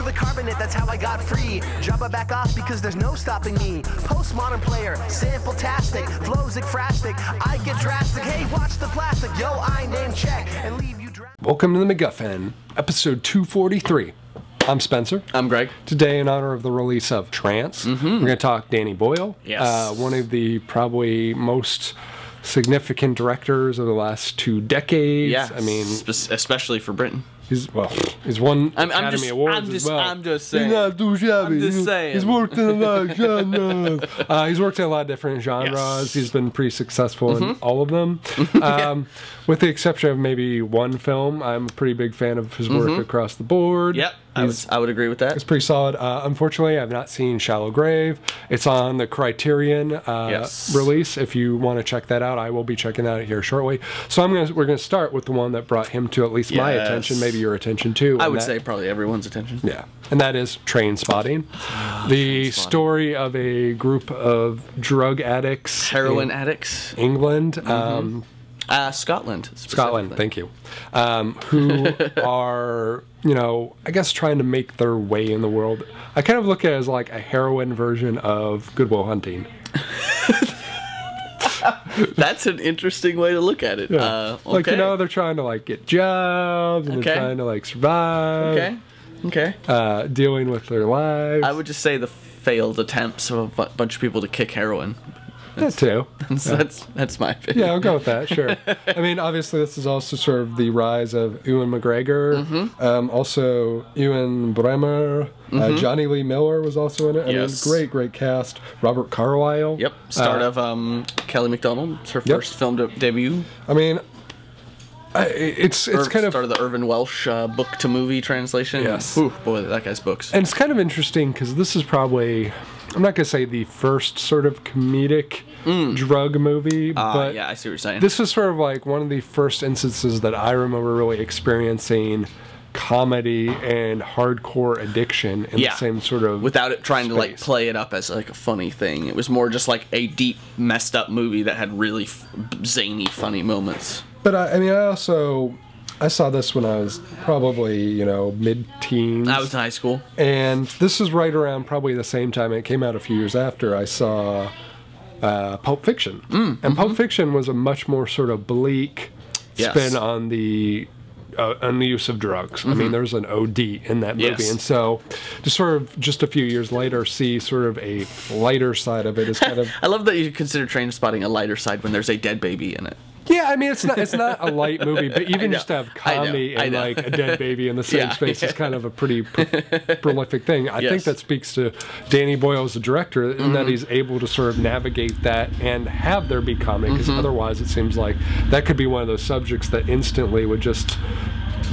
through the carbonate, that's how I got free. Jabba back off because there's no stopping me. Postmodern player, sample tastic, flows ekphrastic. I get drastic. Hey, watch the plastic. Yo, I name check and leave you dra- Welcome to the MacGuffin, episode 243. I'm Spencer. I'm Greg. Today, in honor of the release of Trance, we're going to talk Danny Boyle. Yes. Uh, one of the probably most significant directors of the last two decades. Yeah. I mean, spe- especially for Britain. He's, well, he's won I'm- I'm Academy just- Awards I'm as well. I'm just saying. He's not too shabby. I'm just saying. He's worked in a lot of genres. uh, he's worked in a lot of different genres. Yes. Mm-hmm. He's been pretty successful in all of them. Um, with the exception of maybe one film, I'm a pretty big fan of his work across the board. Mm-hmm. Yep. I would, I would agree with that. it's pretty solid. Uh, unfortunately, I've not seen Shallow Grave. It's on the Criterion uh, Yes. release. If you want to check that out, I will be checking that out here shortly. So I'm gonna we're gonna start with the one that brought him to at least my attention, maybe your attention too. I would that- say probably everyone's attention. yeah, and that is Trainspotting, the story of a group of drug addicts, Heroin in addicts. England. Um, Uh, Scotland. Scotland, thank you. Um, who are, you know, I guess trying to make their way in the world. I kind of look at it as like a heroin version of Goodwill Hunting. That's an interesting way to look at it. Uh, okay. Like, you know, they're trying to like get jobs and they're trying to like survive, okay. Okay. uh, dealing with their lives. I would just say the failed attempts of a bunch of people to kick heroin. That too. That's that's, that's my opinion. Yeah, I'll go with that. Sure. I mean, obviously, this is also sort of the rise of Ewan McGregor. Mm-hmm. Um, also, Ewen Bremner. Uh, Jonny Lee Miller was also in it. I Yes. mean, great, great cast. Robert Carlyle. Yep. Start Uh, of um, Kelly Macdonald. It's her Yep. first film de- debut. I mean, I, it's it's kind of start of the Irvine Welsh uh, book to movie translation. Yes. Whew, boy, that guy's books. and it's kind of interesting because this is probably I'm not gonna say the first sort of comedic drug movie, Uh, but yeah, I see what you're saying. this is sort of like one of the first instances that I remember really experiencing comedy and hardcore addiction in Yeah. the same sort of without it trying to like play it up as like a funny thing. It was more just like a deep, messed up movie that had really f- zany, funny moments. But I, I mean, I also I saw this when I was probably you know mid-teens. I was in high school. and this is right around probably the same time it came out a few years after I saw uh, Pulp Fiction. Mm, And Pulp Fiction was a much more sort of bleak Yes. spin on the uh, on the use of drugs. I mean, there's an OD in that movie, Mm-hmm. Yes. and so to sort of just a few years later see sort of a lighter side of it is kind of I love that you consider Trainspotting a lighter side when there's a dead baby in it. Yeah, I mean it's not it's not a light movie, but even just to have I know, comedy and like a dead baby in the same Yeah, space is kind of a pretty pro- prolific thing. I think that speaks to Danny Boyle as a director in Mm-hmm. that he's able to sort of navigate that and have there be comedy because Mm-hmm. otherwise it seems like that could be one of those subjects that instantly would just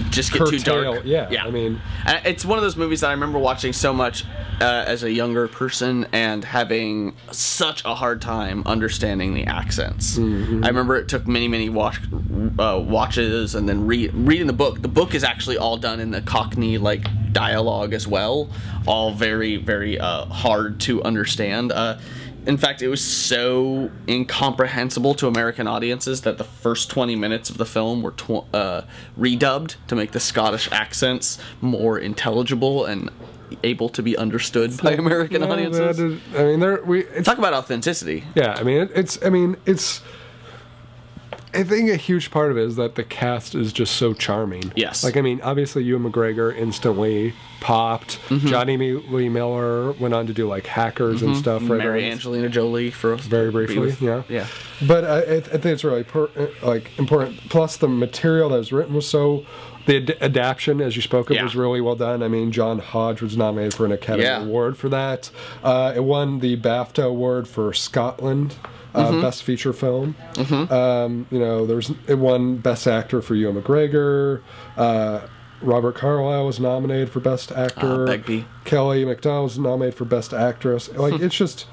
Just get too dark. Yeah, yeah. I mean And it's one of those movies that I remember watching so much uh, as a younger person and having such a hard time understanding the accents. Mm-hmm. I remember it took many, many watch, uh, watches and then re- reading the book. The book is actually all done in the Cockney like dialogue as well, all very, very uh, hard to understand. In fact, it was so incomprehensible to American audiences that the first 20 minutes of the film were tw- uh, redubbed to make the Scottish accents more intelligible and able to be understood by American no, audiences. is- I mean there we Talk about authenticity. Yeah, I mean, it, it's. I mean, it's. I think a huge part of it is that the cast is just so charming. Yes. Like, I mean, obviously, Ewan McGregor instantly popped. Mm-hmm. Johnny Me- Lee Miller went on to do like hackers and stuff. Right Mm-hmm. Mary Angelina Jolie for Very briefly, yeah. yeah. But I, I I think it's really per, like important. Plus, the material that was written was so. The ad- adaptation, as you spoke of, Yeah. was really well done. I mean, John Hodge was nominated for an Academy Yeah. Award for that. Uh, it won the BAFTA Award for Scotland, uh, Mm-hmm. Best Feature Film. Um, you know, there's it won Best Actor for Ewan McGregor. Uh, Robert Carlyle was nominated for Best Actor. Ah, Begbie. Kelly Macdonald was nominated for Best Actress. Like, it's just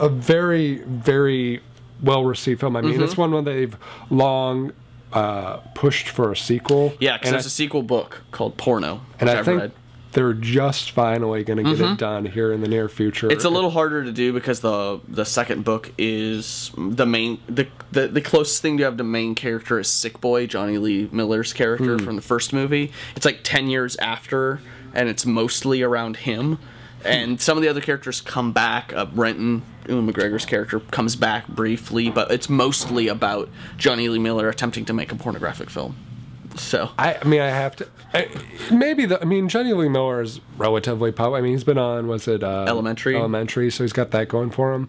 a very, very well received film. I mean, Mm-hmm. it's one that they've long uh, pushed for a sequel. Yeah, because there's I, a sequel book called Porno, and I I've think read. they're just finally going to get it done here in the near future. It's a little harder to do because the the second book is the main the the, the closest thing you have to main character is Sick Boy Jonny Lee Miller's character Hmm. from the first movie. It's like ten years after and it's mostly around him. And some of the other characters come back. Uh, Renton, Ewan McGregor's character, comes back briefly, but it's mostly about Jonny Lee Miller attempting to make a pornographic film. So I, I mean, I have to. I, maybe the. I mean, Jonny Lee Miller is relatively popular. I mean, he's been on. Was it uh, Elementary? Elementary. So he's got that going for him.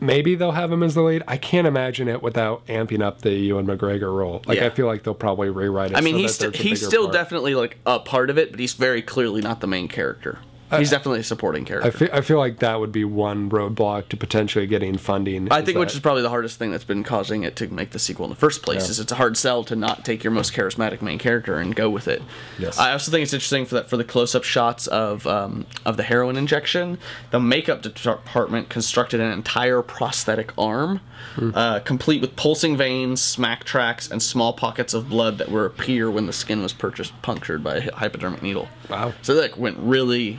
Maybe they'll have him as the lead. I can't imagine it without amping up the Ewan McGregor role. Like Yeah. I feel like they'll probably rewrite it. I mean, so he's a he's still part. definitely like a part of it, but he's very clearly not the main character. He's definitely a supporting character. I feel, I feel like that would be one roadblock to potentially getting funding. I think which is probably the hardest thing that's been causing it to make the sequel in the first place Yeah. is it's a hard sell to not take your most charismatic main character and go with it. Yes. I also think it's interesting for that for the close-up shots of um, of the heroin injection. The makeup department constructed an entire prosthetic arm, Hmm. uh, complete with pulsing veins, smack tracks, and small pockets of blood that were appear when the skin was purchased punctured by a hypodermic needle. Wow. So that like went really.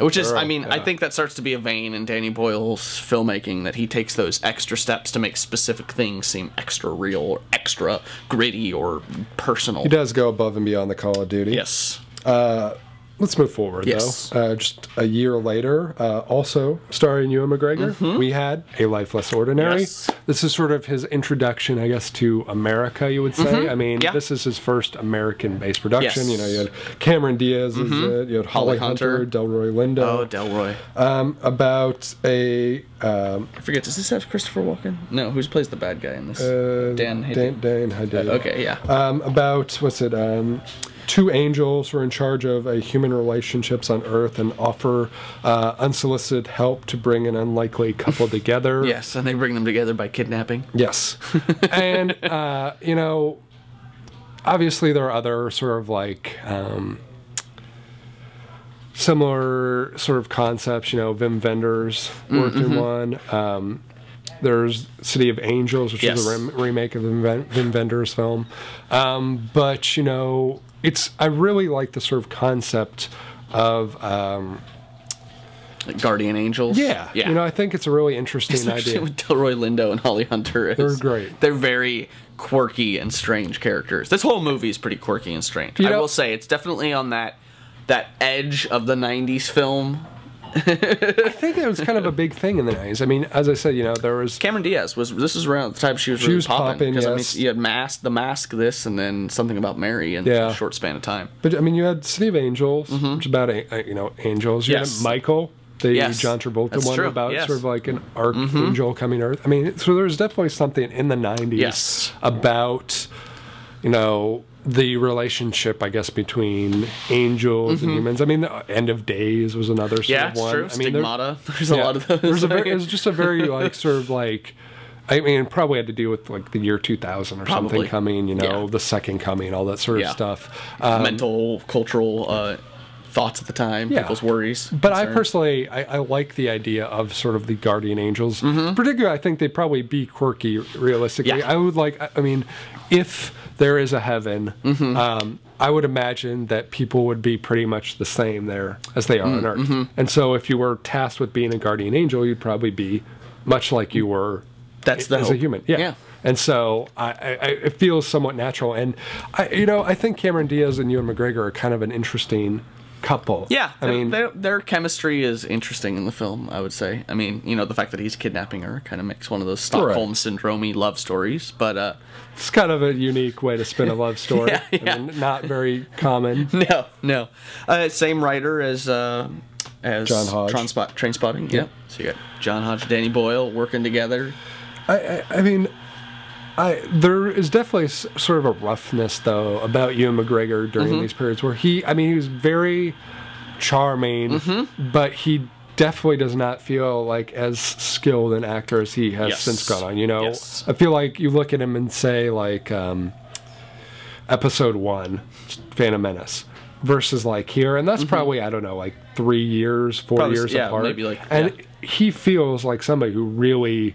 Which is, I mean, I think that starts to be a vein in Danny Boyle's filmmaking that he takes those extra steps to make specific things seem extra real or extra gritty or personal. he does go above and beyond the Call of Duty. Yes. Uh, Let's move forward Yes. though. Uh, just a year later, uh, also starring Ewan McGregor, we had A Life Less Ordinary. Mm-hmm. Yes. This is sort of his introduction, I guess, to America. You would say. I mean, Mm-hmm. Yeah. this is his first American-based production. Yes. You know, you had Cameron Diaz, is it? you had Holly, Holly Hunter, Hunter. Delroy Lindo. Oh, Delroy. um, about a um, I forget. Does this have Christopher Walken? No. Who plays the bad guy in this? uh, Dan. Dan, Dan Hedaya. Okay. Yeah. um, about what's it? Two angels who are in charge of a human relationships on Earth and offer uh, unsolicited help to bring an unlikely couple together. yes, and they bring them together by kidnapping. Yes, and uh, you know, obviously there are other sort of like. Um, Similar sort of concepts, you know. Wim Wenders worked Mm-hmm. in one. Um, there's City of Angels, which is a rem- remake of the Wim, Wim Wenders film. Um, but you know, it's I really like the sort of concept of um, Like Guardian Angels. yeah, Yeah. You know, I think it's a really interesting Especially idea. with Delroy Lindo and Holly Hunter. They're is- great. They're very quirky and strange characters. This whole movie is pretty quirky and strange. You I know- will say it's definitely on that that edge of the '90s film. I think it was kind of a big thing in the '90s. I mean, as I said, you know, there was Cameron Diaz was this was around the time she was She really was popping. Because I mean, you had Mask, the Mask, this, and then something about Mary in Yeah. a short span of time. But I mean, you had City of Angels, mm-hmm. which is about a, a- you know angels. You. Yes. had Michael, the Yes. John Travolta That's one true, about yes. Sort of like an archangel mm-hmm. coming Earth. I mean, so there was definitely something in the '90s Yes. about you know the relationship, I guess, between angels and humans. I mean, the End of Days was another sort Mm-hmm. Yeah, of one. true. I mean, there- Stigmata. There's a yeah, lot of those. There's a very, it was just a very like sort of like. I mean, probably had to do with like the year 2000 or something coming, you know, Yeah. the second coming, all that sort of stuff. Um, mental, cultural uh, thoughts at the time, Yeah. people's worries. But I personally, I, I like the idea of sort of the guardian angels. Particularly, I think they'd probably be quirky. Realistically, Mm-hmm. Yeah. I would like. I- mean, if there is a heaven, Mm-hmm. um, I would imagine that people would be pretty much the same there as they are on Earth. Mm-hmm. And so, if you were tasked with being a guardian angel, you'd probably be much like you were That's the as a human. Yeah. Yeah. And so I, I, I- it feels somewhat natural. And I, you know, I think Cameron Diaz and Ewan McGregor are kind of an interesting couple. Yeah, I their- mean, their, their chemistry is interesting in the film. I would say. I mean, you know, the fact that he's kidnapping her kind of makes one of those Stockholm syndrome love stories. But uh, It's kind of a unique way to spin a love story. Yeah, yeah. I mean, not very common. no, no, uh, same writer as uh, as John Hodge. Spot, Trainspotting. Yeah. So you got John Hodge, Danny Boyle working together. I, I, I mean, I there is definitely s- sort of a roughness though about Ewan McGregor during Mm-hmm. these periods where he, I mean, he was very charming, Mm-hmm. but he definitely does not feel like as skilled an actor as he has Yes. since gone on. You know, Yes. I feel like you look at him and say like um, episode one, Phantom Menace. Versus like here, and that's probably I don't know, like three years, four Mm-hmm. Probably years yeah, apart. maybe, like, and yeah. he feels like somebody who really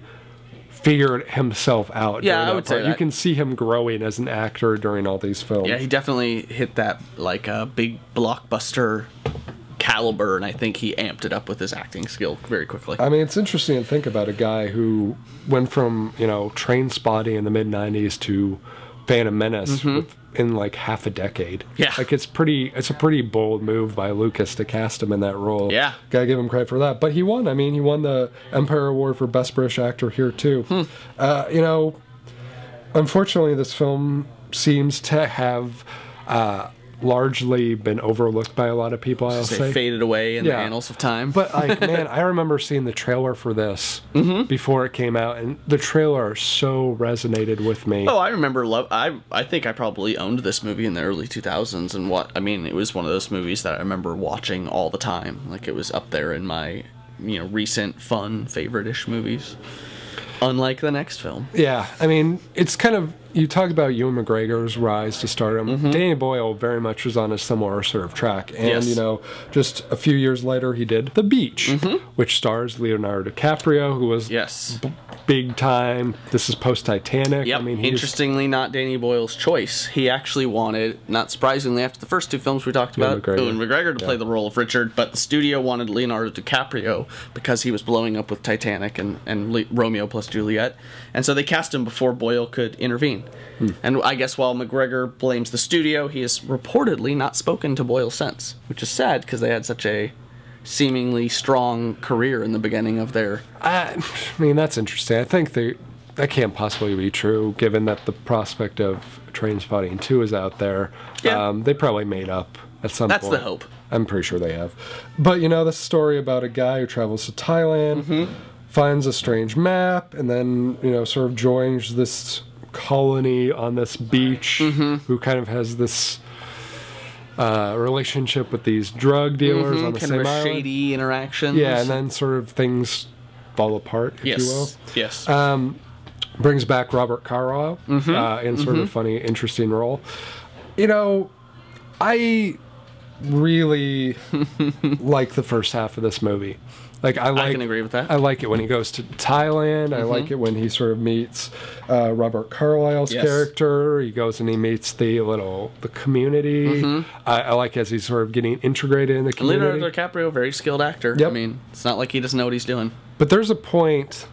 figured himself out. Yeah, I would say part. You can see him growing as an actor during all these films. Yeah, he definitely hit that like a big blockbuster caliber, and I think he amped it up with his acting skill very quickly. I mean, it's interesting to think about a guy who went from you know Trainspotting in the mid '90s to Phantom Menace with, in like half a decade. Mm-hmm. Yeah. like it's pretty. It's a pretty bold move by Lucas to cast him in that role. Yeah. gotta give him credit for that. But he won. I mean, he won the Empire Award for Best British Actor here too. Hmm. Uh, you know, unfortunately, this film seems to have uh, largely been overlooked by a lot of people. I'll They say. faded away in Yeah. the annals of time. But like, man, I remember seeing the trailer for this Mm-hmm. before it came out, and the trailer so resonated with me. Oh, I remember. Love. I I think I probably owned this movie in the early 2000s, and what I mean, it was one of those movies that I remember watching all the time. Like it was up there in my, you know, recent fun favorite-ish movies. Unlike the next film. Yeah, I mean, it's kind of you talk about Ewan McGregor's rise to stardom. Mm-hmm. Danny Boyle very much was on a similar sort of track, and Yes. you know, just a few years later, he did The Beach, which stars Leonardo DiCaprio, who was Mm-hmm. Yes. big time. This is post Titanic. Yep. I mean, Interestingly, not Danny Boyle's choice. He actually wanted, not surprisingly, after the first two films we talked Ewan about, McGregor. Ewan McGregor to play the role of Richard, but the studio wanted Leonardo DiCaprio because he was blowing up with Titanic and, and Le- Romeo plus Juliet. And so they cast him before Boyle could intervene. Hmm. And I guess while McGregor blames the studio, he has reportedly not spoken to Boyle since, which is sad because they had such a seemingly strong career in the beginning of their. I, I mean, that's interesting. I think they, that can't possibly be true, given that the prospect of Trainspotting 2 is out there. Yeah. Um, they probably made up at some That's point. the hope. I'm pretty sure they have. But, you know, this story about a guy who travels to Thailand, Mm-hmm. finds a strange map, and then, you know, sort of joins this colony on this beach Mm-hmm. who kind of has this. Uh, relationship with these drug dealers on the kind same of island. shady interaction. Yeah, and then sort of things fall apart, if yes. you will. Yes. Brings back Robert Carlyle Mm-hmm. uh, in sort of a funny, interesting role. You know, I really like the first half of this movie. Like I like, can agree with that. Mm-hmm. I like it when he goes to Thailand. I like it when he sort of meets uh, Robert Carlyle's Yes. character. He goes and he meets the little the community. I, I like as he's sort of getting integrated in the community. Leonardo DiCaprio, very skilled actor. Yep. I mean, it's not like he doesn't know what he's doing. But there's a point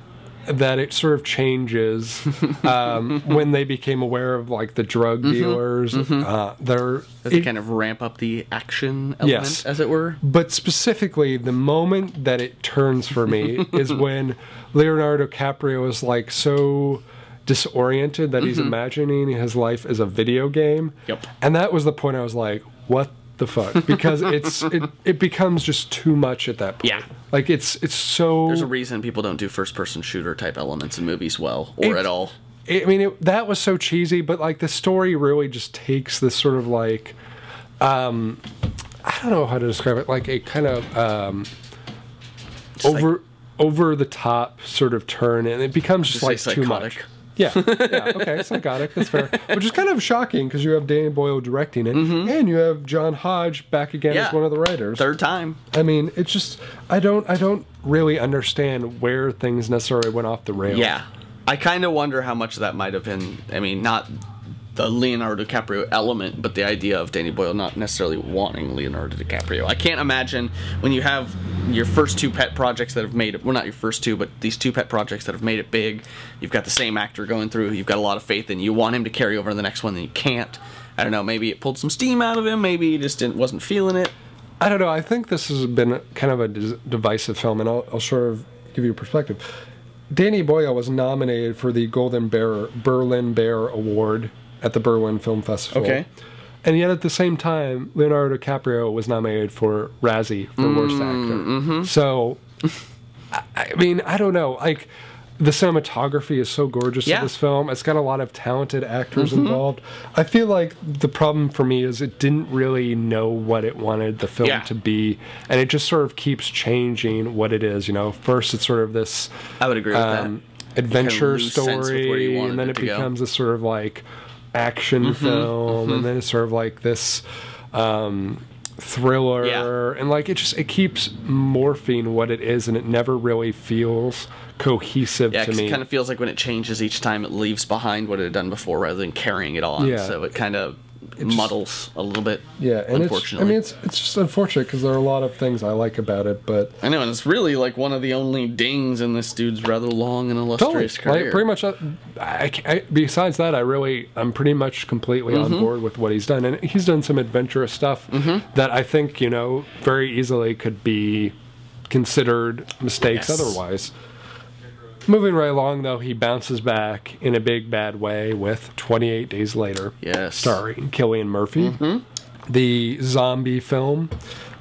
that it sort of changes um, when they became aware of like the drug dealers. Uh, they're Does it kind of ramp up the action element, Yes. as it were? but specifically, the moment that it turns for me is when Leonardo DiCaprio is like so disoriented that he's imagining his life as a video game. Mm-hmm. Yep. And that was the point I was like, what the fuck? Because it's it, it becomes just too much at that point. Yeah. Like it's it's so There's a reason people don't do first-person shooter type elements in movies well, or at all. I mean, it, that was so cheesy, but like the story really just takes this sort of like, um, I don't know how to describe it, like a kind of um, like- over over the top sort of turn, and it becomes just, like too much. Yeah, yeah, okay, psychotic. That's fair. Which is kind of shocking because you have Danny Boyle directing it, and you have John Hodge back again Mm-hmm. Yeah. as one of the writers. Third time. I mean, it's just I don't I don't really understand where things necessarily went off the rails. Yeah. I kind of wonder how much of that might have been, I mean, not the Leonardo DiCaprio element, but the idea of Danny Boyle not necessarily wanting Leonardo DiCaprio. I can't imagine when you have your first two pet projects that have made it, well, not your first two, but these two pet projects that have made it big. You've got the same actor going through, you've got a lot of faith in, you want him to carry over to the next one, then you can't. I don't know, maybe it pulled some steam out of him, maybe he just didn't, wasn't feeling it. I don't know. I think this has been kind of a divisive film, and I'll, I'll sort of give you a perspective. Danny Boyle was nominated for the Golden Bear Berlin Bear Award at the Berlin Film Festival. Okay. And yet, at the same time, Leonardo DiCaprio was nominated for Razzie for mm, Worst Actor. Mm-hmm. So, I, mean, I don't know. Like, the cinematography is so gorgeous Yeah. in this film. It's got a lot of talented actors mm-hmm. involved. I feel like the problem for me is it didn't really know what it wanted the film Yeah. to be, and it just sort of keeps changing what it is. You know, first it's sort of this I would agree with um, that. adventure lose sense with where you story, and then it it, to go. becomes a sort of like action Mm-hmm, film, and then it's sort of like this um, thriller, Yeah. and like it just it keeps morphing what it is, and it never really feels cohesive Yeah, to me. it kind of feels like when it changes each time, it leaves behind what it had done before rather than carrying it on. Yeah. So it kind of just- muddles a little bit. Yeah, and it's, I mean, it's it's just unfortunate because there are a lot of things I like about it, but I know, and it's really like one of the only dings in this dude's rather long and totally, illustrious career. like pretty much. uh, I, I, besides that, I really, I'm pretty much completely Mm-hmm. on board with what he's done, and he's done some adventurous stuff that I think you know very easily could be considered mistakes Yes. otherwise. Moving right along, though, he bounces back in a big bad way with 28 Days Later, Yes. starring Cillian Murphy. Mm-hmm. The zombie film.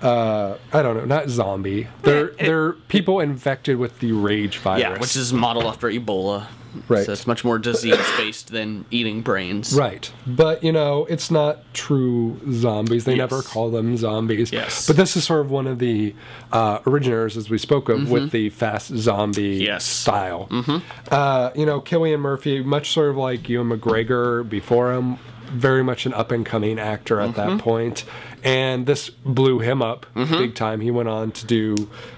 Uh, I don't know, not zombie. They're it- they're people infected with the rage virus. Yeah, which is modeled after Ebola. Right. So it's much more disease based than eating brains. Right. But, you know, it's not true zombies. They Yes. never call them zombies. Yes. But this is sort of one of the uh, originators, as we spoke of, with the fast zombie Mm-hmm. Yes. style. Uh, you know, Cillian Murphy, much sort of like Ewan McGregor before him, very much an up and coming actor at Mm-hmm. that. And this blew him up big time. He went on to do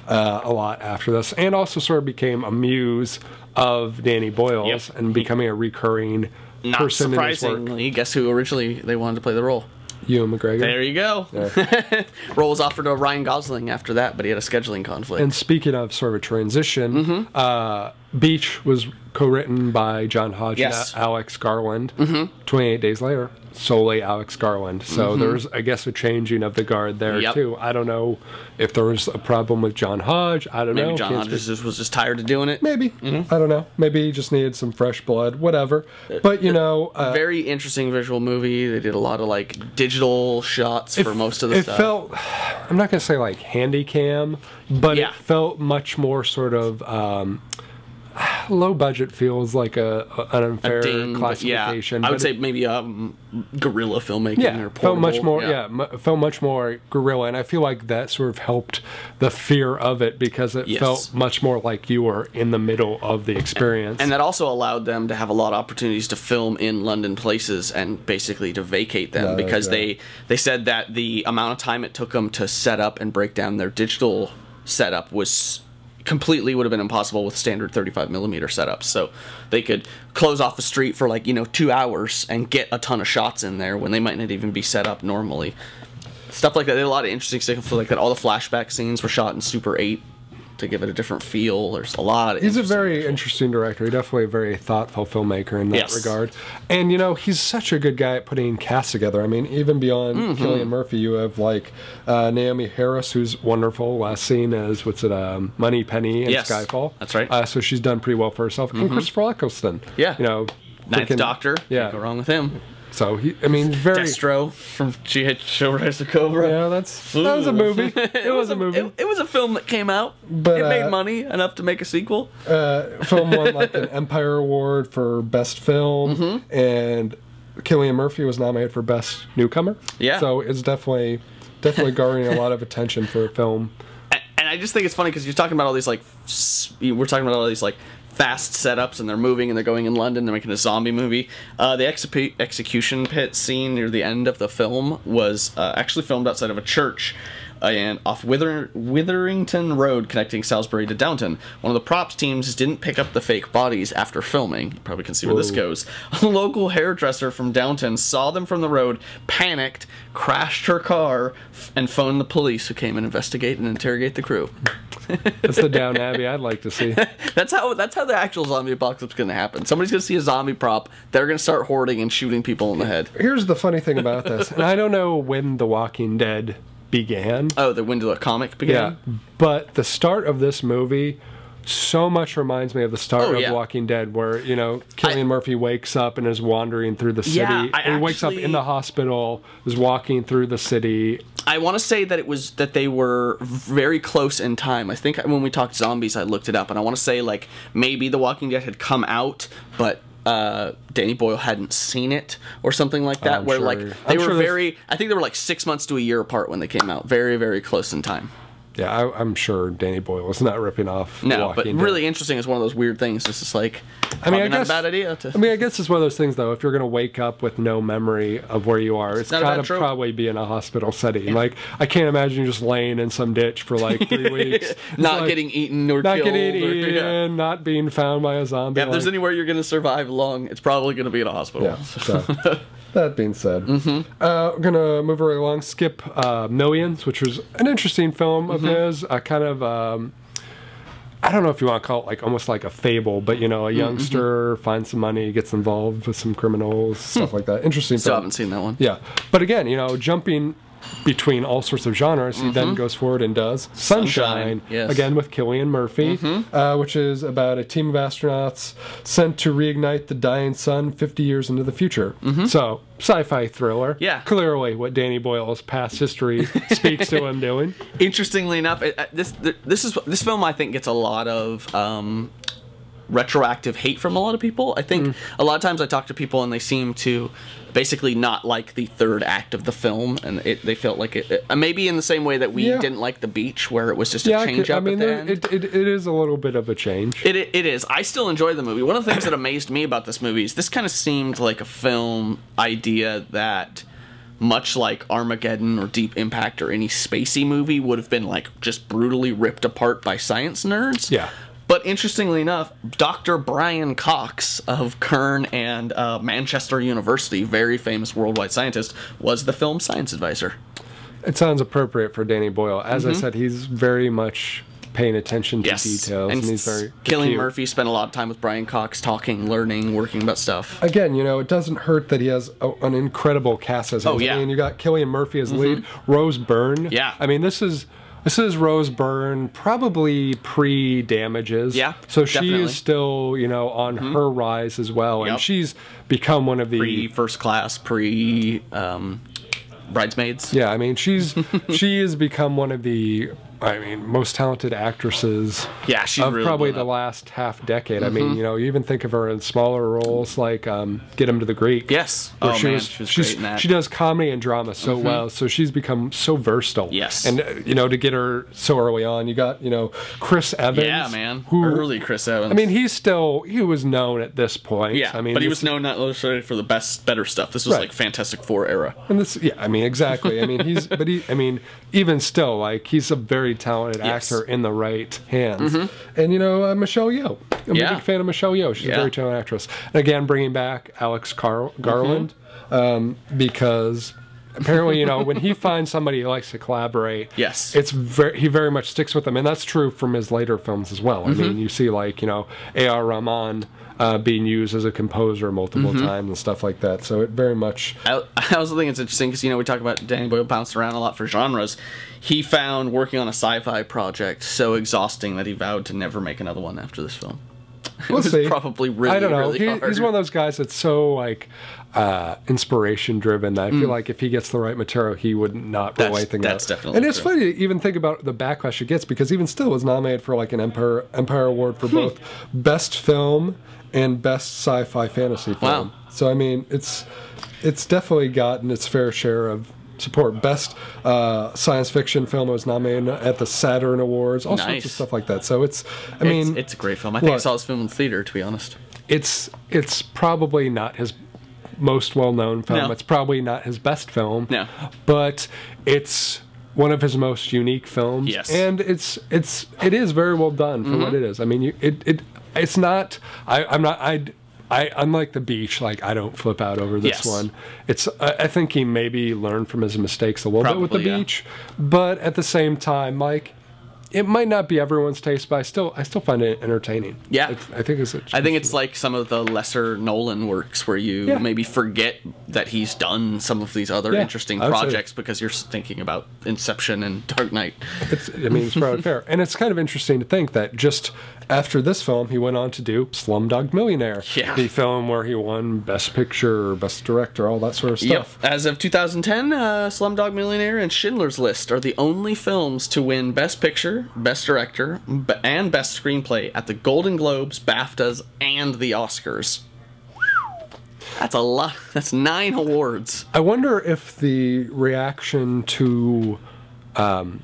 uh, a lot after this and also sort of became a muse of Danny Boyle's Yep. and becoming a recurring Not person work. surprisingly, guess who originally they wanted to play the role? Ewan McGregor. There you go. role was offered to Ryan Gosling after that, but he had a scheduling conflict. And speaking of sort of a transition, Mm-hmm. uh, Beach was co-written by John Hodge Yes. and Alex Garland. Mm-hmm. 28 Days Later, solely Alex Garland. So there's, I guess, a changing of the guard there Mm-hmm. Yep. too. I don't know if there was a problem with John Hodge. I don't Maybe know. John Can't Hodges speak- just, was just tired of doing it. Maybe I don't know. Maybe he just needed some fresh blood. Whatever. But you know, uh, Very interesting visual movie. They did a lot of like digital shots for most of the stuff. it stuff. felt i'm not going to say like handy cam but Yeah. it felt much more sort of um, low budget feels like a, a- an unfair Ding, but yeah, classification I would say maybe um, guerrilla filmmaking yeah, or felt much more. Yeah, mu felt much more guerrilla, and I feel like that sort of helped the fear of it because it Yes. felt much more like you were in the middle of the experience. And that also allowed them to have a lot of opportunities to film in London places and basically to vacate them Yeah, because yeah. they they said that the amount of time it took them to set up and break down their digital setup was completely would have been impossible with standard 35 millimeter setups. So they could close off a street for like you know two hours and get a ton of shots in there when they might not even be set up normally. Stuff like that. They had a lot of interesting stuff like that. All the flashback scenes were shot in Super 8 to give it a different feel. There's a lot. He's a very visuals. interesting director. Definitely a very thoughtful filmmaker in that Yes. regard. And you know, he's such a good guy at putting casts together. I mean, even beyond Mm-hmm. Cillian Murphy, you have like uh, Naomie Harris, who's wonderful. Last seen as what's it, um, Moneypenny in Yes, Skyfall. that's right. Mm-hmm. Uh, so she's done pretty well for herself. And Christopher Eccleston. Yeah. you know, Ninth freaking- Doctor. Yeah. Can't go wrong with him. So he, I mean, very. Destro from G.I. Joe Rise of Cobra. Yeah, that's that was a movie. It, was, a movie. It, it was a film that came out. But, it made uh, money enough to make a sequel. uh, film won like an Empire Award for Best Film, Mm-hmm. and Cillian Murphy was nominated for Best Newcomer. Yeah. so it's definitely definitely garnering a lot of attention for a film. And I just think it's funny because you're talking about all these like we're talking about all these like fast setups and they're moving and they're going in London. They're making a zombie movie. Uh, the execu- execution pit scene near the end of the film was uh, actually filmed outside of a church. uh, And off Wither- Witherington Road, connecting Salisbury to Downton, one of the props teams didn't pick up the fake bodies after filming. You probably can see where this goes. A local hairdresser from Downton saw them from the road, panicked, crashed her car, and phoned the police, who came and investigate and interrogate the crew. That's the Down Abbey I'd like to see. That's how that's how the actual zombie apocalypse is going to happen. Somebody's going to see a zombie prop. They're going to start hoarding and shooting people in the head. Here's the funny thing about this, and I don't know when The Walking Dead began. Oh, the window of comic began? Yeah, but the start of this movie so much reminds me of the start Oh, of yeah. Walking Dead, where you know Cillian Murphy wakes up and is wandering through the city. Yeah, I he wakes up in the hospital, is walking through the city. I want to say that it was that they were very close in time. I think when we talked zombies, I looked it up, and I want to say like maybe The Walking Dead had come out, but uh, Danny Boyle hadn't seen it or something like that. I'm where sure- like they I'm were sure very, I think they were like six months to a year apart when they came out. Very very close in time. Yeah, I, I'm sure Danny Boyle is not ripping off. No, but Dead. really interesting is one of those weird things. It's just like I mean, I not guess a bad idea to. I mean, I guess it's one of those things, though. If you're going to wake up with no memory of where you are, it's not a gotta probably be in a hospital setting. Like, I can't imagine you just laying in some ditch for like three weeks, not like, getting eaten or not killed. getting or, eaten, yeah. not being found by a zombie. Yeah, if there's anywhere you're going to survive long, it's probably going to be in a hospital. Yeah. So, That being said, Mm-hmm. uh, we're gonna move right along. Skip uh, Millions, which was an interesting film of Mm-hmm. his. A kind of, um, I don't know if you want to call it like almost like a fable, but you Mm-hmm. know, a youngster finds some money, gets involved with some criminals, stuff like that. Interesting. Still film. haven't seen that one. Yeah, but again, you know, jumping between all sorts of genres, he then goes forward and does Sunshine, Mm-hmm. Sunshine, yes. Mm-hmm. again with Cillian Murphy, uh, which is about a team of astronauts sent to reignite the dying sun 50 years into the future. So, sci-fi thriller. Mm-hmm. Yeah. clearly what Danny Boyle's past history speaks to him doing. Interestingly enough, uh, this this is this film I think gets a lot of um, retroactive hate from a lot of people. I think Mm. a lot of times I talk to people and they seem to basically not like the third act of the film, and it, they felt like it uh, maybe in the same way that we Yeah. didn't like the beach, where it was just a I, change could- I up mean, at the there- end. it, it, it is a little bit of a change. It, it is. I still enjoy the movie. One of the things that amazed me about this movie is this kind of seemed like a film idea that, much like Armageddon or Deep Impact or any spacey movie, would have been like just brutally ripped apart by science nerds. Yeah. But interestingly enough, Dr. Brian Cox of CERN and uh, Manchester University, very famous worldwide scientist, was the film science advisor. It sounds appropriate for Danny Boyle. As I said, he's very much paying attention to Mm-hmm. Yes. details, and, and he's very Cillian acute. Murphy spent a lot of time with Brian Cox talking, learning, working about stuff. again, you know, it doesn't hurt that he has a, an incredible cast as Oh, yeah. Mm-hmm. Mean, you got Cillian Murphy as lead, Rose Byrne. Yeah. I mean, this is this is Rose Byrne, probably pre damages. Yeah, So she definitely. Is still, you know, on her rise as well, and she's become one of the. pre first class, pre um, bridesmaids. yeah, I mean, she's she has become one of the. I mean, most talented actresses Yeah, she's of really probably the. Mm-hmm. last half decade. I mean, you know, you even think of her in smaller roles like um, Get Him to the Greek. Yes. Oh she man, was, she was she's, great in that. Mm-hmm. she does comedy and drama so well, so she's become so versatile. Yes. and uh, you know to get her so early on, you got you know Chris Evans. yeah, man. Who Early Chris Evans. I mean, he's still he was known at this point. yeah. I mean, but he this- was known not necessarily for the best, better stuff. This was Right. like Fantastic Four era. And this, yeah, I mean, exactly. I mean, he's, but he, I mean, even still, like, he's a very talented Yes. Mm-hmm. actor in the right hands. And, you know, uh, Michelle Yeoh. I'm Yeah. a big fan of Michelle Yeoh. She's Yeah. a very talented actress. And again, bringing back Alex Car- Garland, Mm-hmm. um, because apparently, you know, when he finds somebody he likes to collaborate, Yes. it's very, he very much sticks with them. And that's true from his later films as well. I Mm-hmm. mean, you see, like, you know, A.R. Rahman. Uh, being used as a composer multiple Mm-hmm. times and stuff like that, so it very much I, I also think it's interesting because you know we talk about Danny Boyle bounced around a lot for genres. He found working on a sci-fi project so exhausting that he vowed to never make another one after this film. We'll was see. probably really, I don't know. really He-. He's one of those guys that's so like uh, inspiration driven I feel like if he gets the right material, he would not roll Mm. That's- anything that's out. definitely And it's true. funny to even think about the backlash it gets because even still was nominated for like an Empire Empire Award Hmm. for both best film and best sci-fi fantasy film. Wow. So I mean, it's it's definitely gotten its fair share of support. Best uh, science fiction film was nominated at the Saturn Awards, all sorts of stuff like that. So it's, I mean, it's a great film. I think I look- saw this film in theater. To be honest, it's it's probably not his most well-known film. No. It's probably not his best film. No. But it's one of his most unique films. Yes. Mm-hmm. And it's it's it is very well done for what it is. I mean, you it it it's not I I'm not I I unlike the beach like I don't flip out over this Yes. one. It's I, I think he maybe learned from his mistakes a little bit with the yeah. beach, but at the same time like it might not be everyone's taste, but I still I still find it entertaining. Yeah. It's- I think it's. I think it's like some of the lesser Nolan works where you Yeah. maybe forget that he's done some of these other Yeah, interesting projects because you're thinking about Inception and Dark Knight. It's, I mean, it's probably fair. And it's kind of interesting to think that just after this film, he went on to do Slumdog Millionaire. Yeah. The film where he won Best Picture, Best Director, all that sort of stuff. Yep. As of 2010, uh, Slumdog Millionaire and Schindler's List are the only films to win Best Picture, Best Director, b- and Best Screenplay at the Golden Globes, BAFTAs, and the Oscars. That's a lot. That's nine awards. I wonder if the reaction to um,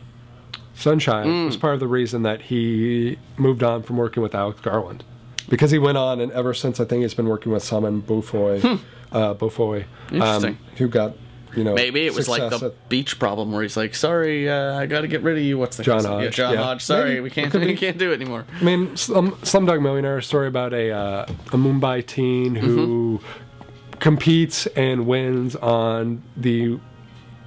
Sunshine Mm. was part of the reason that he moved on from working with Alex Garland. Because he went on, and ever since I think he's been working with Simon Beaufoy, uh, Beaufoy, Hmm. Interesting. um, who got you know Maybe it was like the at- beach problem where he's like, "Sorry, uh, I got to get rid of you." What's the John Yeah, Hodge, John yeah. Hodge. Sorry, Maybe we can't. We can't do it anymore. I mean, Slum, Slumdog Millionaire, a story about a uh, a Mumbai teen who competes and wins on the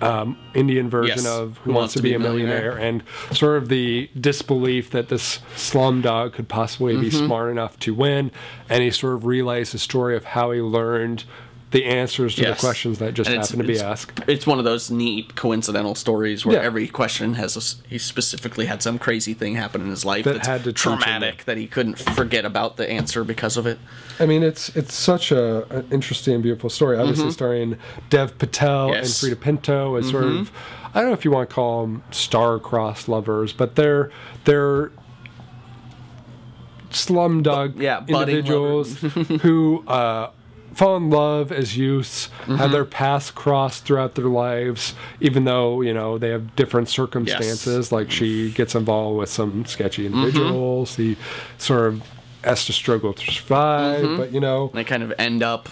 um, Indian version Yes. of Who, Wants, to Be a Millionaire, and sort of the disbelief that this slumdog could possibly be Mm-hmm. smart enough to win, and he sort of relays the story of how he learned the answers to Yes. the questions that just And happened to be asked. It's one of those neat coincidental stories where Yeah. every question has a he specifically had some crazy thing happen in his life That that's had to traumatic that he couldn't forget about the answer because of it. I mean, it's it's such a an interesting, beautiful story. Obviously, starring Dev Patel and Mm-hmm. Yes. Mm-hmm. Freida Pinto as sort of I don't know if you want to call them star-crossed lovers, but they're they're slumdog yeah, individuals who uh, fall in love as youths, Mm-hmm. have their paths crossed throughout their lives, even though you know they have different circumstances. Like she gets involved with some sketchy Mm-hmm. individuals. He sort of has to struggle to survive, Mm-hmm. but you know. They kind of end up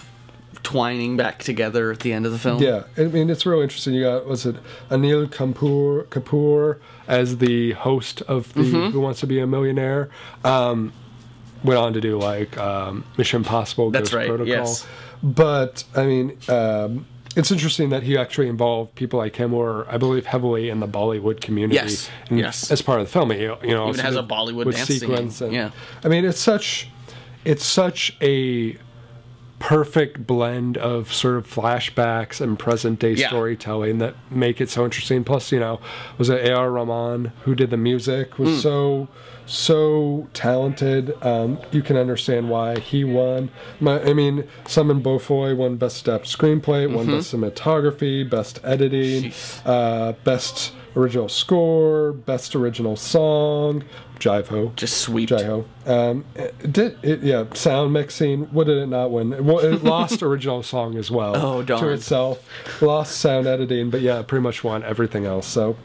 twining back together at the end of the film. Yeah, I mean it's real interesting. You got was it Anil Kapoor Kapoor as the host of the Mm-hmm. Who Wants to Be a Millionaire. Um, went on to do like um, Mission Impossible, That's Ghost right, Protocol. yes. But I mean, um, it's interesting that he actually involved people like him, who are I believe heavily in the Bollywood community. Yes, and yes. As part of the film, you know, you know, Even has a Bollywood dance scene, sequence. And, yeah. I mean, it's such, it's such a perfect blend of sort of flashbacks and present day Yeah. storytelling that make it so interesting. Plus, you know, was it A.R. Rahman who did the music was Hmm. so so talented. Um, you can understand why he won. My, I mean, Simon Beaufoy won Best Adapted Screenplay, won Mm-hmm. Best Cinematography, Best Editing, uh, Best Original Score, Best Original Song, Jai Ho. Just sweet. Jai Ho. Um, did it? Yeah, sound mixing. What did it not win? Well, it lost original song as well. Oh, To itself, lost sound editing, but yeah, pretty much won everything else. So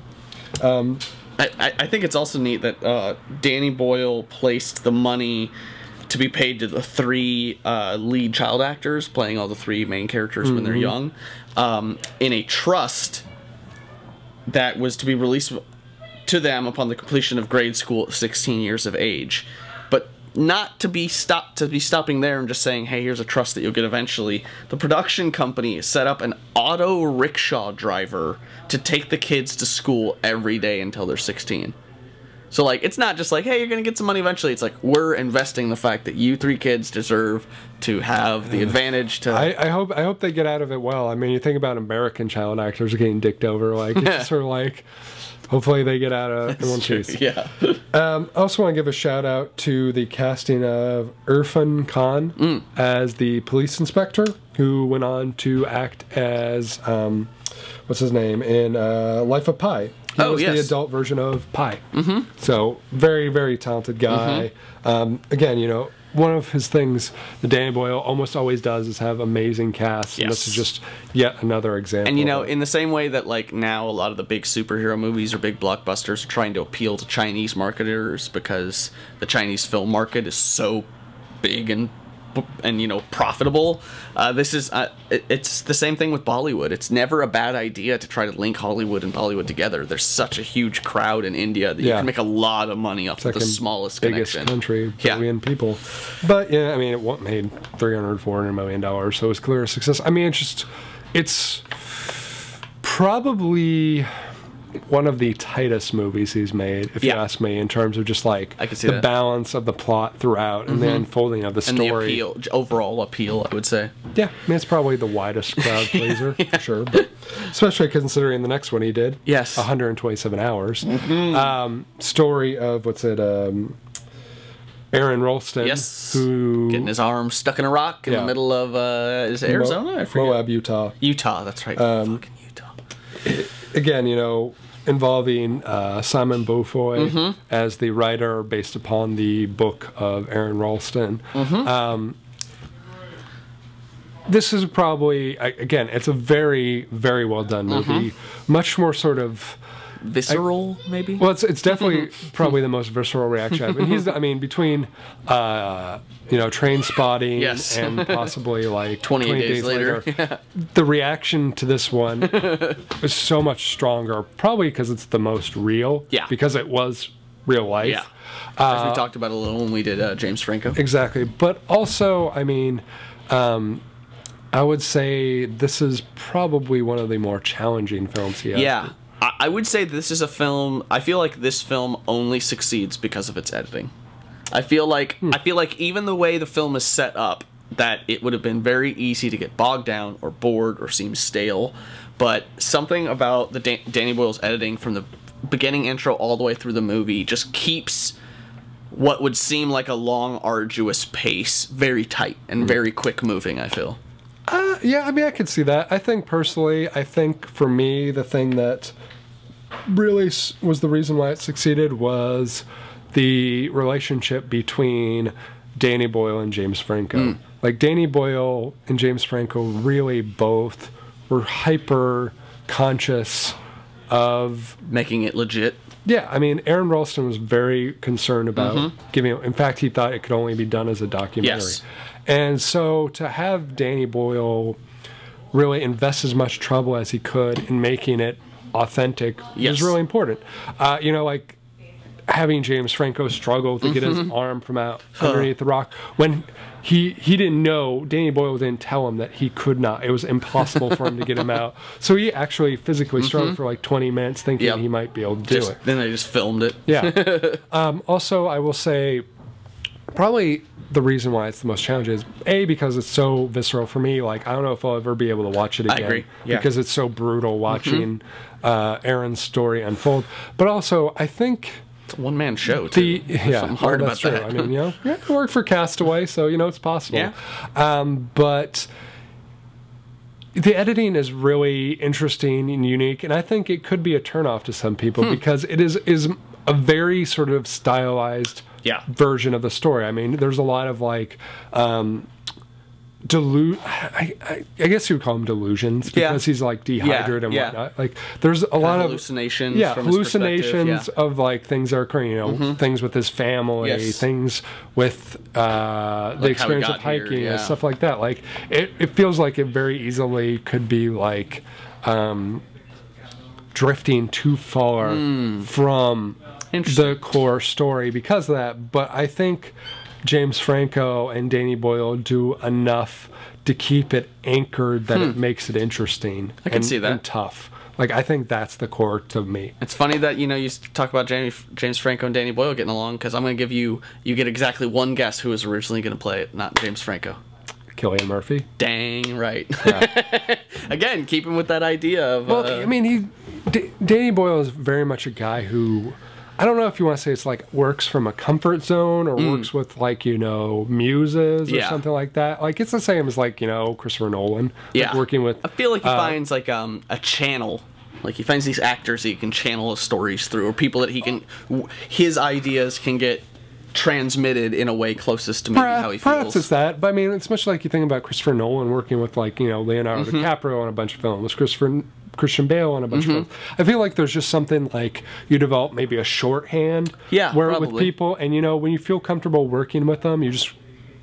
I, I I think it's also neat that uh, Danny Boyle placed the money to be paid to the three uh, lead child actors playing all the three main characters when they're Mm-hmm. young um, in a trust that was to be released to them upon the completion of grade school at 16 years of age not to be stopped to be stopping there and just saying hey here's a trust that you'll get eventually the production company set up an auto rickshaw driver to take the kids to school every day until they're 16 so like it's not just like hey you're gonna get some money eventually it's like we're investing the fact that you three kids deserve to have the advantage to I, I hope I hope they get out of it well. I mean, you think about American child actors getting dicked over, like it's sort of like. Hopefully they get out of in one piece. yeah Um, I also want to give a shout out to the casting of Irfan Khan Mm. as the police inspector, who went on to act as um, what's his name in uh, Life of Pi. He Oh, was the adult version of Pi. Mm-hmm. So very very talented guy. Mm-hmm. Um, again, you know. One of his things that Danny Boyle almost always does is have amazing casts, and this is just yet another example. And you know, in the same way that like now a lot of the big superhero movies or big blockbusters are trying to appeal to Chinese marketers because the Chinese film market is so big and and you know profitable. Uh, this is uh, it, it's the same thing with Bollywood. It's never a bad idea to try to link Hollywood and Bollywood together. There's such a huge crowd in India that you can make a lot of money off of the smallest biggest connection. country, Yeah. billion people. But yeah, I mean, it made 300, 400 million dollars, so it's clear a success. I mean, it's just, it's probably one of the tightest movies he's made, if you ask me, in terms of just like I can see the that. balance of the plot throughout and the unfolding of the And the story. appeal, overall appeal, I would say. Yeah, I mean, it's probably the widest crowd pleaser, for sure. But especially considering the next one he did. Yes. 127 hours. Um, story of, what's it, um, Aaron Ralston. Yes. Who. Getting his arm stuck in a rock in Yeah. the middle of uh, is it Mo- Arizona? I forget. Moab, Utah. Utah, that's right. Um, Fucking Utah. Again, you know, involving uh, Simon Beaufoy Mm-hmm. as the writer based upon the book of Aaron Ralston. Mm-hmm. Um, this is probably, again, it's a very, very well done movie. Mm-hmm. Much more sort of. Visceral, maybe. Well, it's it's definitely probably the most visceral reaction. I mean, he's I mean between uh, you know Trainspotting Yes. and possibly like 28 days later. the reaction to this one is so much stronger. Probably because it's the most real. Yeah. Because it was real life. yeah. As we talked about a little when we did uh, James Franco. Exactly. But also, I mean, um, I would say this is probably one of the more challenging films he has. Yeah. I, I would say this is a film. I feel like this film only succeeds because of its editing. I feel like hmm. I feel like even the way the film is set up, that it would have been very easy to get bogged down or bored or seem stale. But something about the Dan- Danny Boyle's editing from the beginning intro all the way through the movie just keeps what would seem like a long, arduous pace very tight and hmm. very quick moving. I feel. Uh, yeah, I mean, I could see that. I think personally, I think for me, the thing that really was the reason why it succeeded was the relationship between Danny Boyle and James Franco. Hmm. Like, Danny Boyle and James Franco really both were hyper conscious of Making it legit. yeah, I mean, Aaron Ralston was very concerned about mm-hmm. giving it. In fact, he thought it could only be done as a documentary. Yes. And so to have Danny Boyle really invest as much trouble as he could in making it authentic Yes. was really important. Uh, you know, like having James Franco struggle to get his arm from out underneath the rock when he he didn't know Danny Boyle didn't tell him that he could not it was impossible for him to get him out so he actually physically struggled for like 20 minutes thinking Yep. he might be able to do it then they just filmed it. yeah um, also I will say probably the reason why it's the most challenging is a because it's so visceral for me like I don't know if I'll ever be able to watch it again. I agree. Yeah. because it's so brutal watching uh, Aaron's story unfold but also I think It's a one man show. Too. the yeah, something hard well, about true. that. I mean, you know, yeah, I work for Castaway, so you know it's possible. Yeah. Um, but the editing is really interesting and unique, and I think it could be a turnoff to some people Hmm. because it is is a very sort of stylized Yeah. version of the story. I mean, there's a lot of like. Um, Delu- I, I, I guess you would call them delusions Yeah. because he's like dehydrated and yeah. whatnot. Like there's a lot of hallucinations yeah, from hallucinations yeah. Mm-hmm. of like things that are occurring. You know, things with his family, Yes. things with uh, the Like how he experience of here, hiking yeah. and stuff like that. Like it, it feels like it very easily could be like um, drifting too far from Hmm. Interesting. The core story because of that. But I think James Franco and Danny Boyle do enough to keep it anchored that it makes it interesting. Hmm. I can and, see that. and tough. Like I think that's the core to me. It's funny that you know you talk about Jamie, James Franco and Danny Boyle getting along because I'm going to give you you get exactly one guess who was originally going to play it, not James Franco. Cillian Murphy. Dang right. Again, keeping with that idea of Well, uh, I mean, he D- Danny Boyle is very much a guy who I don't know if you want to say it's like works from a comfort zone or works with like you know muses or Mm. Yeah. something like that. Like it's the same as like you know Christopher Nolan. like, working with. I feel like he uh, finds like um a channel. Like he finds these actors that he can channel his stories through, or people that he can, his ideas can get transmitted in a way closest to maybe Perhaps, how he perhaps feels. it's that, but I mean, it's much like you think about Christopher Nolan working with like you know Leonardo Mm-hmm. DiCaprio on a bunch of films, Christopher Christian Bale on a bunch Mm-hmm. of films. I feel like there's just something like you develop maybe a shorthand, Yeah, where with people, and you know when you feel comfortable working with them, you just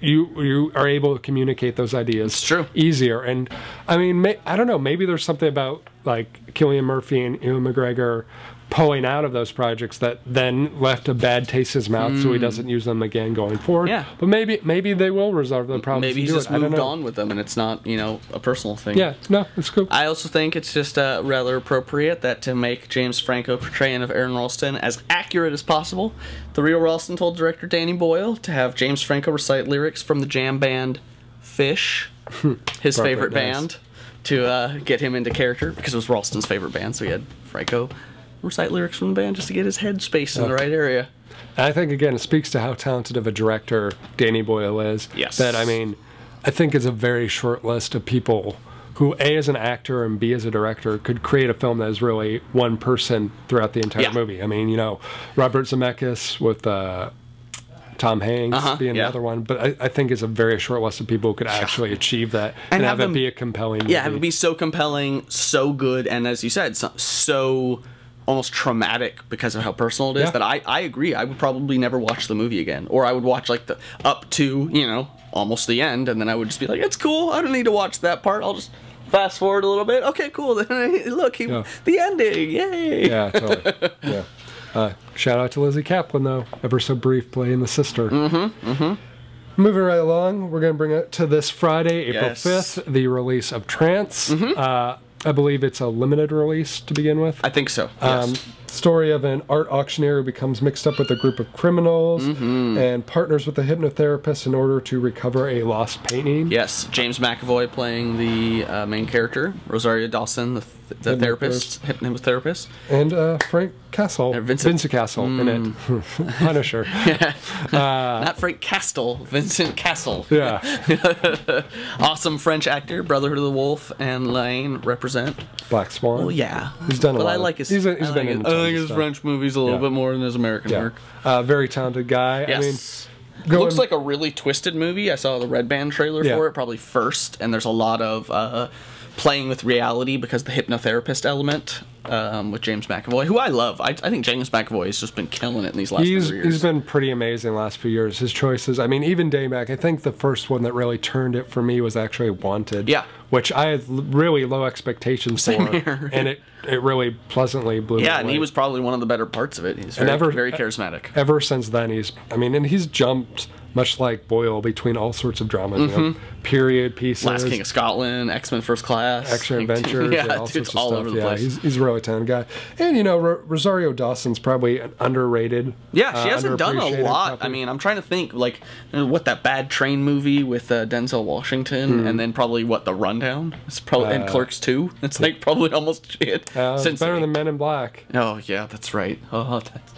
you you are able to communicate those ideas. It's true. easier, and I mean, may, I don't know, maybe there's something about like Cillian Murphy and Ewan McGregor pulling out of those projects that then left a bad taste in his mouth, so he doesn't use them again going forward. Mm. Yeah. But maybe maybe they will resolve the problem. Maybe he's just it. Moved on with them, and it's not you know a personal thing. Yeah, no, it's cool. I also think it's just uh, rather appropriate that to make James Franco portraying of Aaron Ralston as accurate as possible, the real Ralston told director Danny Boyle to have James Franco recite lyrics from the jam band Phish, his favorite nice. band, to uh, get him into character because it was Ralston's favorite band. So he had Franco recite lyrics from the band just to get his head space in the right area. I think again it speaks to how talented of a director Danny Boyle is. Yes. That I mean, I think it's a very short list of people who A as an actor and B as a director could create a film that is really one person throughout the entire Yeah. movie. I mean, you know, Robert Zemeckis with uh, Tom Hanks Uh-huh, being yeah. another one, but I, I think it's a very short list of people who could actually achieve that and, And have, have it be a compelling Yeah, have it would be so compelling, so good, and as you said, so, so almost traumatic because of how personal it is Yeah. that I, I agree. I would probably never watch the movie again, or I would watch like the up to you know almost the end, and then I would just be like, it's cool. I don't need to watch that part. I'll just fast forward a little bit. Okay, cool. Then look, he, Yeah. the ending. Yay! Yeah, totally. yeah. Uh, shout out to Lizzy Caplan though, ever so brief playing the sister. Mm-hmm. Mm-hmm. Moving right along, we're going to bring it to this Friday, April Yes. Mm-hmm. 5th, the release of Trance. Uh, I believe it's a limited release to begin with. I think so. Um, Yes. Story of an art auctioneer who becomes mixed up with a group of criminals Mm-hmm. and partners with a hypnotherapist in order to recover a lost painting. Yes, James McAvoy playing the uh, main character, Rosario Dawson, the, th- the therapist, hypnotherapist. And uh, Frank Castle, Uh, Vincent- Vincent Cassel in it. Punisher. Not Frank Castle, Vincent Cassel. Yeah. Awesome French actor, Brotherhood of the Wolf, and Lane represent. Black Swan. Well, yeah, He's done a but lot I like his. he's a- he's I been like in think his stuff. French movies a little Yeah. bit more than his American Yeah. work. Uh, very talented guy. Yes. I mean, looks like a really twisted movie. I saw the Red Band trailer for it probably first, and there's a lot of uh, playing with reality because the hypnotherapist element um, with James McAvoy, who I love. I, I think James McAvoy has just been killing it in these last He's, few years. he's been pretty amazing the last few years. His choices. I mean, even Dayback. I think the first one that really turned it for me was actually Wanted. Yeah. Which I had really low expectations Same for, here. and it it really pleasantly blew. me yeah, and he was probably one of the better parts of it. He's very, ever- very charismatic. Ever since then, he's. I mean, and he's jumped much like Boyle between all sorts of dramas. You know, period pieces. Mm-hmm. Last King of Scotland, X Men First Class, Extra Adventures, yeah, and all dude, sorts of all stuff. over the yeah, place. he's, he's a really talented guy. And you know, Ro- Rosario Dawson's probably an underrated. Yeah, she uh, hasn't done a lot. I mean, I'm trying to think like what that bad train movie with uh, Denzel Washington, and then probably what the Rundown. It's probably and Hmm. Uh, Clerks Two. It's like probably almost it. uh, since better than Men in Black. Oh yeah, that's right. Oh, that's.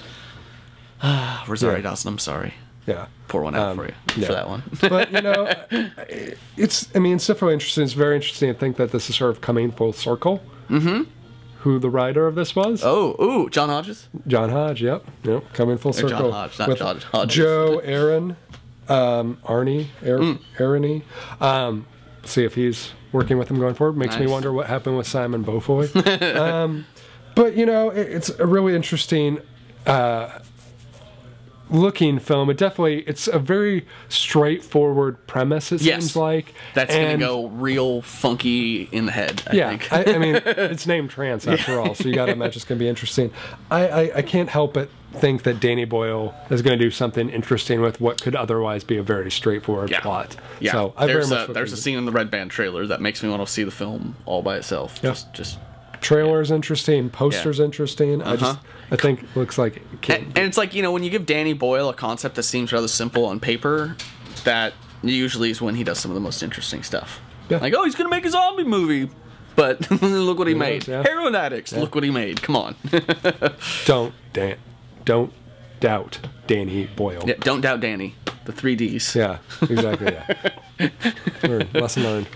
Rosario Yeah. Dawson. I'm sorry. Yeah. Pour one out Um, for you yeah. for that one. but you know, it's. I mean, it's definitely interesting. It's very interesting to think that this is sort of coming full circle. Mm-hmm. Who the writer of this was? oh, ooh, John Hodges. John Hodge. Yep. Yep. Coming full John circle. Hodge, not with John Hodges. Joe Aaron, um, Arnie, Aaron, Mm. Aarony. Um, see if he's working with him going forward. Makes me wonder what happened with Simon Beaufoy. um, but you know, it, it's a really interesting. Uh, looking film it definitely it's a very straightforward premise it Yes. seems like That's And- gonna go real funky in the head. I yeah, think. I, I mean, it's named Trance after all, so you got to imagine it's going to be interesting. I, I, I can't help but think that Danny Boyle is going to do something interesting with what could otherwise be a very straightforward yeah. plot. Yeah. So I there's a there's a scene in the Red Band trailer that makes me want to see the film all by itself. Yeah. Just just to- Trailer's interesting, poster's interesting. I just, Uh-huh. I think it looks like it and, and it's like you know when you give Danny Boyle a concept that seems rather simple on paper, that usually is when he does some of the most interesting stuff. Yeah. Like oh he's gonna make a zombie movie, but look what he made. knows, yeah. Heroin addicts. Look what he made. Come on. don't, Dan, don't doubt Danny Boyle. yeah, don't doubt Danny. The three Ds. Yeah, exactly. Yeah. Lesson learned.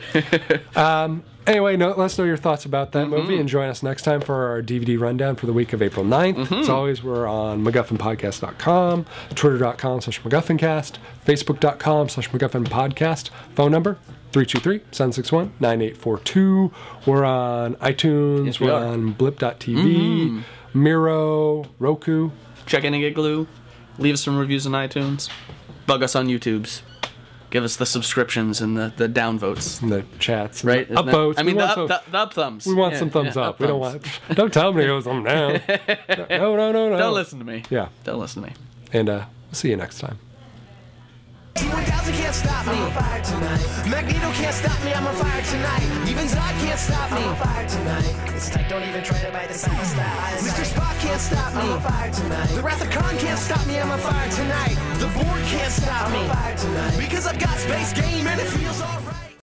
Um, anyway, no, let us know your thoughts about that movie mm-hmm. and join us next time for our DVD rundown for the week of April 9th. Mm-hmm. As always, we're on MacGuffinPodcast.com, Twitter.com slash MacGuffinCast, Facebook.com slash MacGuffinPodcast. Phone number 323-761-9842. We're on iTunes, Yes, we we're are. on Blip.tv, mm-hmm. Miro, Roku. Check in and get glue. Leave us some reviews on iTunes. Bug us on YouTube's. Give us the subscriptions and the, the downvotes. and the chats, and Right? the upvotes. I mean, the up, some- the, the up thumbs. We want Yeah, some thumbs yeah, up. We don't thumbs. want. Don't tell me to go thumbs down. No, no, no, no. Don't listen to me. Yeah, Don't listen to me. and uh, we'll see you next time. T1000 can't stop me. I'm on fire tonight. Magneto can't stop me. I'm on fire tonight. Even Zod can't stop me. I'm on fire tonight. It's tight. Don't even try to bite the side style. Mr. Spock can't stop me. I'm on fire tonight. The Wrath of Khan can't stop me. I'm on fire tonight. The Borg can't stop me. I'm on fire tonight. Because I've got space game and it feels alright.